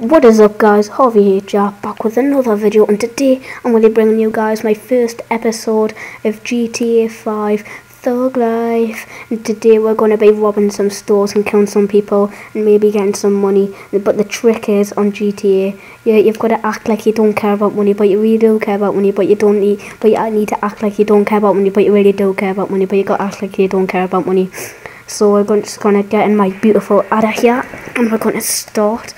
What is up guys, Harvey here, back with another video and today I'm going to be bringing you guys my first episode of GTA 5 Thug Life. And today we're going to be robbing some stores and killing some people and maybe getting some money. But the trick is on GTA yeah, you've got to act like you don't care about money but you really do care about money but you don't need but you need to act like you don't care about money but you really do care about money but you got to act like you don't care about money. So we're just going to get in my beautiful Adder here and we're going to start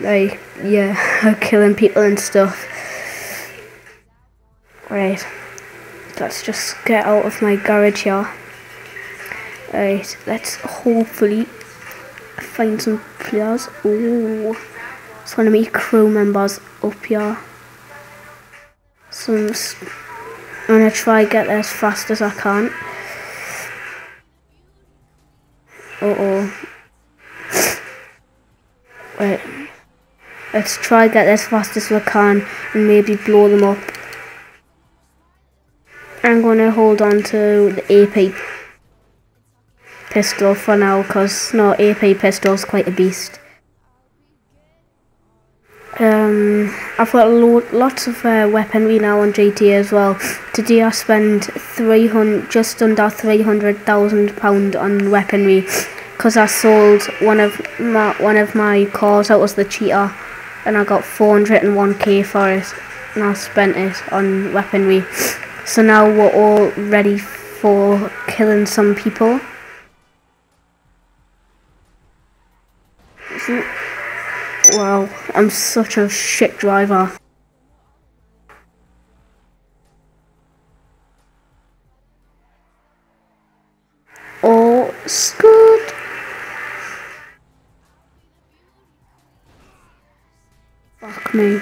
like yeah killing people and stuff. Right. Let's just get out of my garage here right let's hopefully find some players. Oh it's of my crew members up here some I'm gonna try get there as fast as I can. Uh oh wait Let's try get as fast as we can and maybe blow them up. I'm going to hold on to the AP pistol for now because no AP pistol is quite a beast. Um, I've got lots of uh, weaponry now on GTA as well. Today I spent 300, just under £300,000 on weaponry because I sold one of my one of my cars. That was the cheetah and I got 401k for it and I spent it on weaponry. So now we're all ready for killing some people. Wow I'm such a shit driver. Oh scoot me.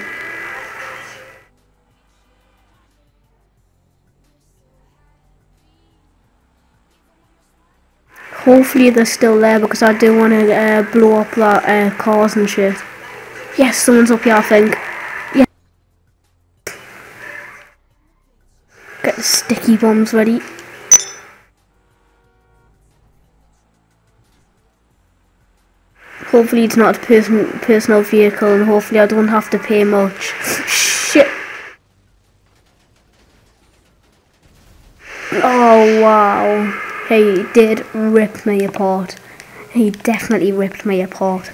Hopefully they're still there because I do want to uh, blow up that uh, cars and shit. Yes, someone's up here I think. Yeah. Get the sticky bombs ready. Hopefully it's not a person personal vehicle and hopefully I don't have to pay much. Shit. Oh wow. He did rip me apart. He definitely ripped me apart.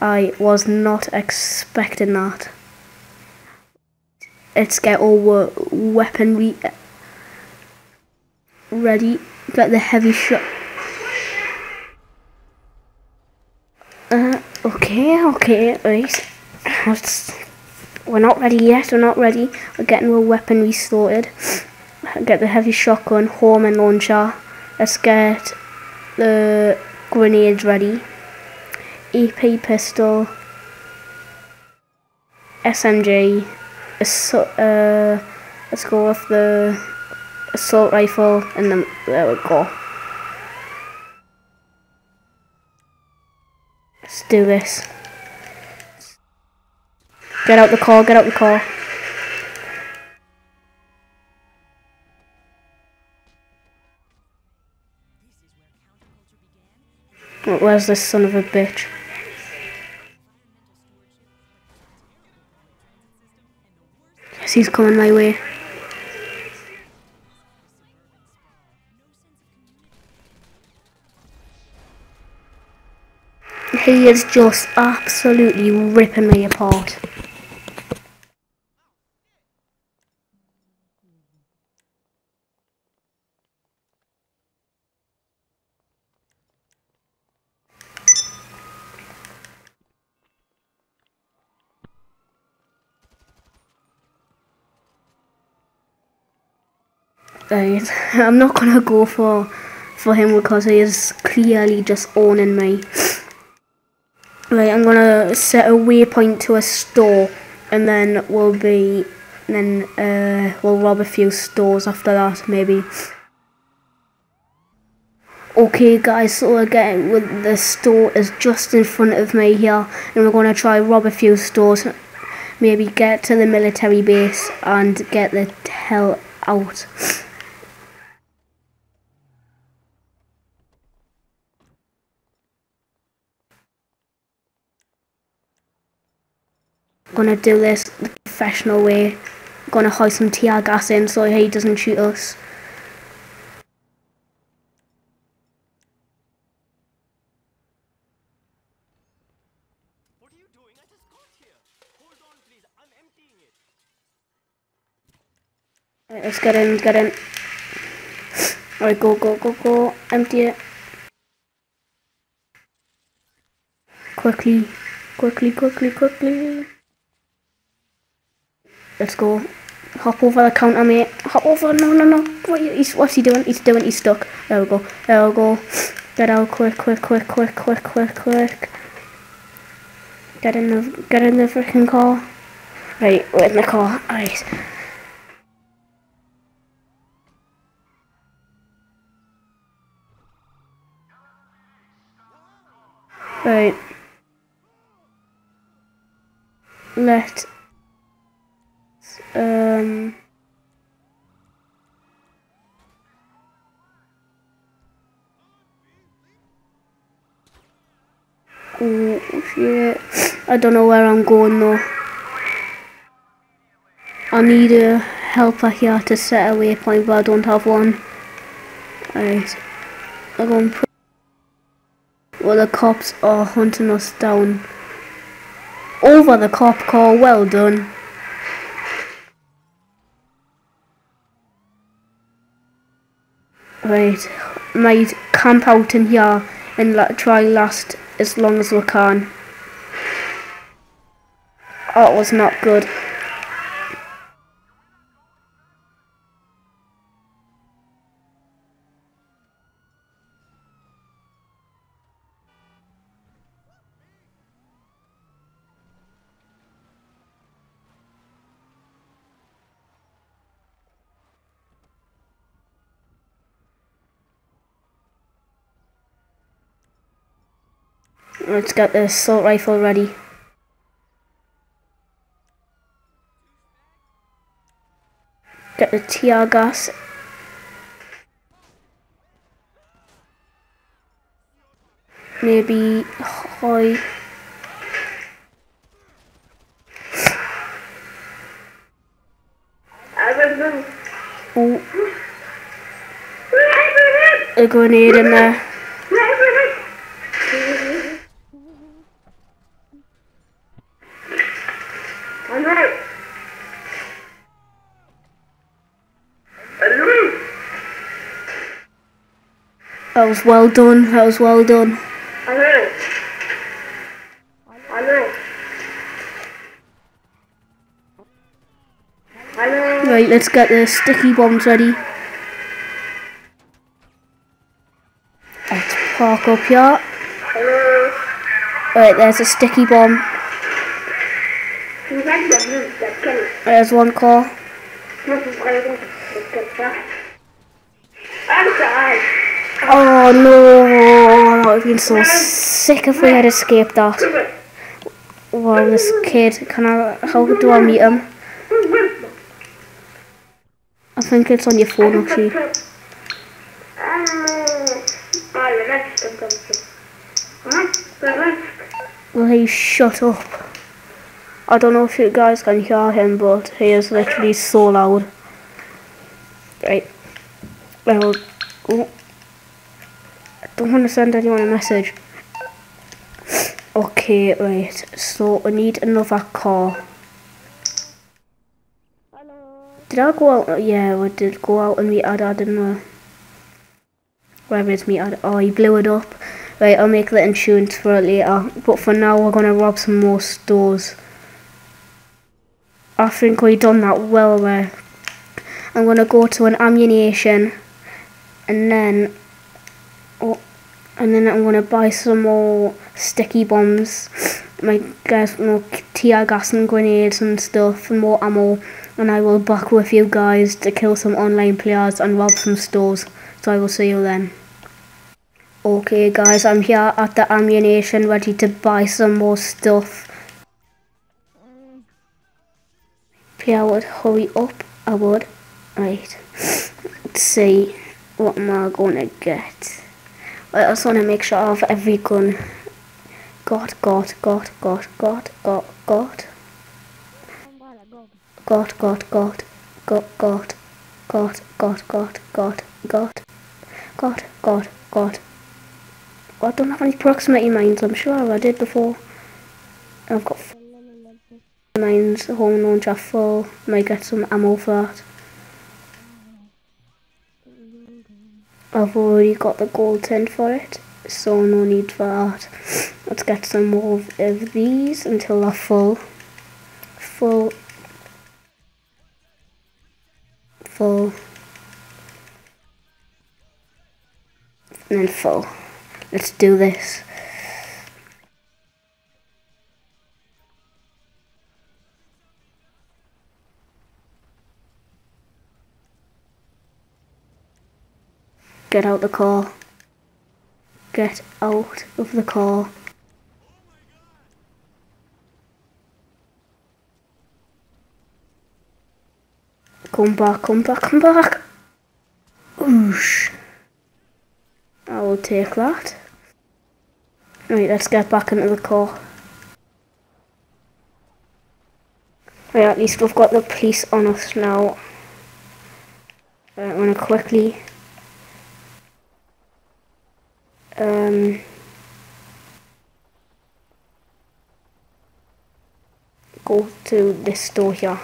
I was not expecting that. Let's get all weaponry uh, ready. Get the heavy shot. Uh, okay, okay, we're not ready yet, we're not ready. We're getting our weapon resorted. Get the heavy shotgun, homing launcher. Let's get the grenades ready. AP pistol. SMG. Uh, let's go with the assault rifle and then there we go. Do this. Get out the car, get out the car. Where's this son of a bitch? Yes, he's coming my way. He is just absolutely ripping me apart. I'm not gonna go for for him because he is clearly just owning me. Right, I'm gonna set a waypoint to a store, and then we'll be, then uh, we'll rob a few stores after that, maybe. Okay, guys, so we're with the store is just in front of me here, and we're gonna try rob a few stores, maybe get to the military base and get the hell out. Gonna do this the professional way. Gonna hoist some tear gas in so he doesn't shoot us. What are you doing? I just got here. Hold on, please. I'm emptying it. Right, let's get in, get in. Alright, go, go, go, go. Empty it. Quickly, quickly, quickly, quickly. Let's go. Hop over the counter, mate. Hop over. No, no, no. What, he's, what's he doing? He's doing. He's stuck. There we go. There we go. Get out quick, quick, quick, quick, quick, quick, quick. Get in the, get in the freaking car. Right, we're in the car. Alright. Right. Let um Oh shit. I don't know where I'm going though. I need a helper here to set a waypoint but I don't have one. Right. I'm going well, the cops are hunting us down. Over the cop car, well done. Right, might camp out in here and la try last as long as we can. That was not good. Let's get the assault rifle ready. Get the tear gas. Maybe high. Oh. A grenade in there. That was well done. That was well done. Right, let's get the sticky bombs ready. Let's park up here. Hello. Right, there's a sticky bomb. There's one car. Oh no, that would have been so sick if we had escaped that. Wow, this kid, can I, how do I meet him? I think it's on your phone actually. Will he shut up? I don't know if you guys can hear him, but he is literally so loud. Right. Well, oh. I don't want to send anyone a message. Okay, right. So I need another car. Did I go out? Yeah, we did go out and meet Adder, didn't we? Wherever it's meet Adder. Oh, he blew it up. Right, I'll make the insurance for it later. But for now, we're going to rob some more stores. I think we've done that well there. I'm going to go to an Ammu-Nation. And then... Oh, and then I'm to buy some more sticky bombs. My guys, more tear gas and grenades and stuff. And more ammo. And I will back with you guys to kill some online players and rob some stores. So I will see you then. Okay guys, I'm here at the Ammu-Nation ready to buy some more stuff. If I would hurry up, I would. Right, let's see what am I to get. I just want to make sure I have every gun. Got, got, got, got, got, got, got. got, got, got, got, got, got, got, got, got, got, got, got, got. I don't have any proximity mines, I'm sure I did before. I've got mines, home launcher full, might get some ammo for that. I've already got the gold tin for it, so no need for that. Let's get some more of these until they're full. Full. Full. And then full. Let's do this. Get out the car. Get out of the car. Come back, come back, come back. Oosh. I will take that. Right, let's get back into the car. Right, at least we've got the police on us now. I'm gonna quickly um, go to this store here.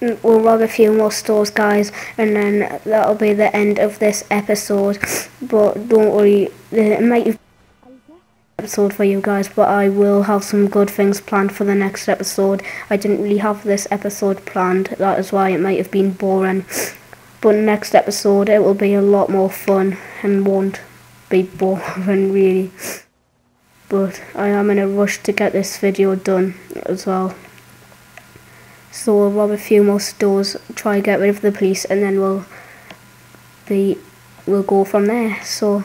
Mm, we'll rob a few more stores guys and then that'll be the end of this episode. But don't worry it might have episode for you guys but I will have some good things planned for the next episode. I didn't really have this episode planned that is why it might have been boring but next episode it will be a lot more fun and won't be boring really. But I am in a rush to get this video done as well. So we'll rob a few more stores, try get rid of the police and then we'll be we'll go from there. So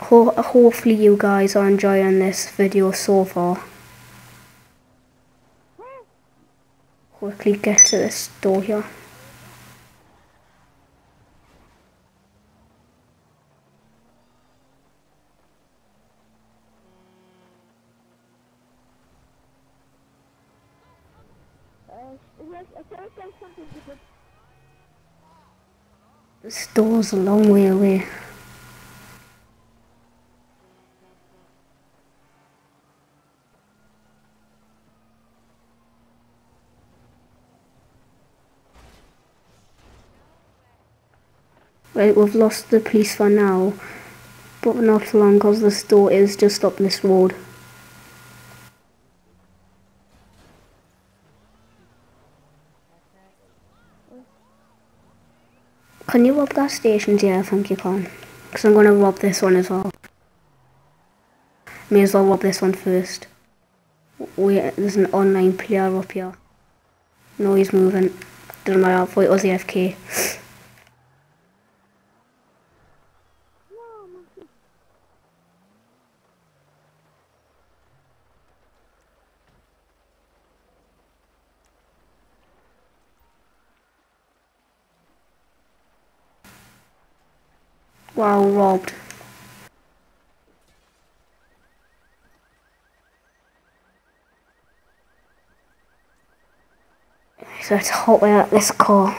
ho hopefully you guys are enjoying this video so far. Quickly get to the store here. The store's a long way away. Right, we've lost the police for now, but not for long because the store is just up this road. Can you rob gas stations? Yeah, I think you can. Because I'm going to rob this one as well. May as well rob this one first. Wait, there's an online player up here. No, he's moving. Doesn't matter, I thought it was Wow, robbed. So let's hop out this car.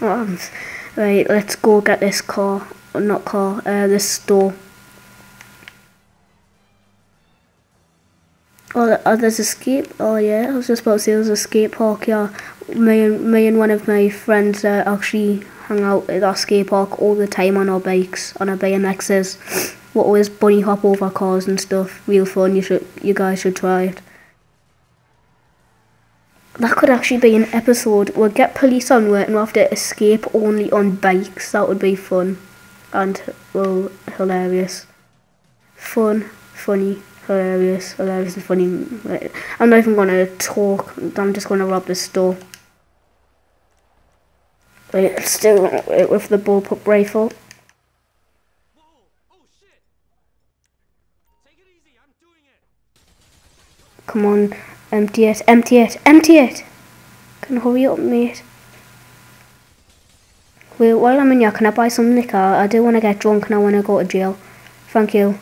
um, right, let's go get this car. Not car, uh, this store. Oh, there's a skate. Oh yeah, I was just about to say there's a skate park. Yeah, me and me and one of my friends uh, actually hang out at that skate park all the time on our bikes, on our BMXs. What always bunny hop over cars and stuff. Real fun. You should, you guys should try it. That could actually be an episode. We'll get police on work and we'll have to escape only on bikes. That would be fun and well hilarious. Fun, funny hilarious, hilarious and funny. I'm not even gonna talk. I'm just gonna rob the store. Wait, let's with the bullpup rifle. Come on, empty it, empty it, empty it. Can hurry up, mate? Wait, while I'm in here, can I buy some liquor? I do want to get drunk and I want to go to jail. Thank you.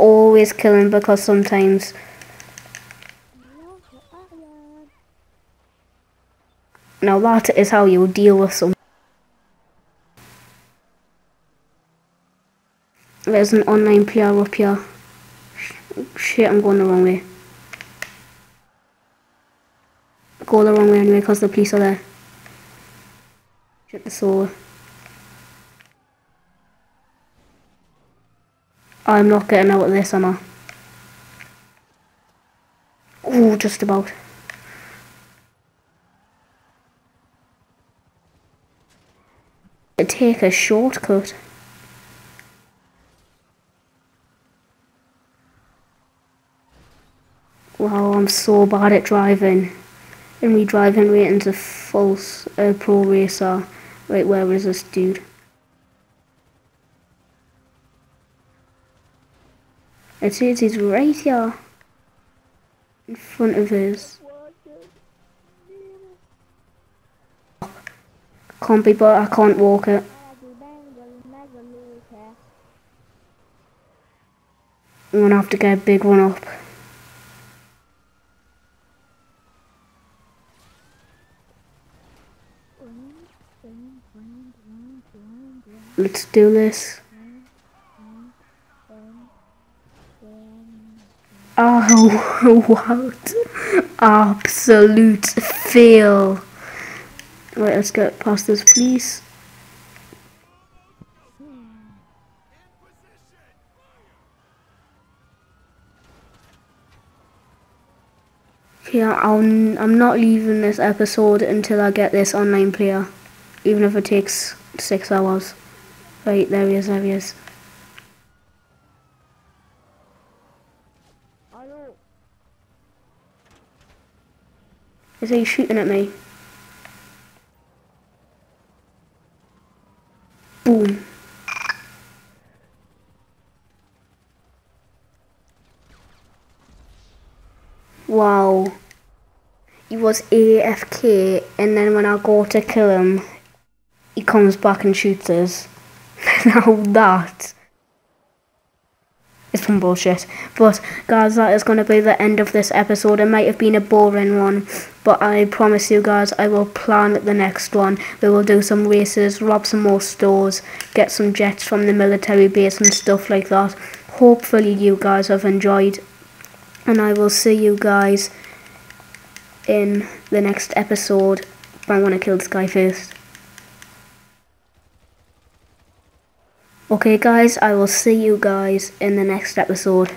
Always killing because sometimes now that is how you deal with some. There's an online player up here. Shit, I'm going the wrong way. Go the wrong way anyway because the police are there. Shit, the soul. I'm not getting out of this, am I? Oh, just about. Take a shortcut. Wow, I'm so bad at driving. And we driving right into false uh, pro racer. Wait, where is this dude? It he's right here. In front of us. Can't be, but I can't walk it. I'm gonna have to get a big one up. Let's do this. Oh, what? Absolute fail. Right, let's get past this, please. Yeah, I'll, I'm not leaving this episode until I get this online player. Even if it takes six hours. Right, there he is, there he is. Is he shooting at me? Boom. Wow. He was AFK and then when I go to kill him, he comes back and shoots us. now that some bullshit. But guys, that is going to be the end of this episode. It might have been a boring one, but I promise you guys, I will plan the next one. We will do some races, rob some more stores, get some jets from the military base and stuff like that. Hopefully you guys have enjoyed. And I will see you guys in the next episode. But I want to kill this guy first. Okay guys, I will see you guys in the next episode.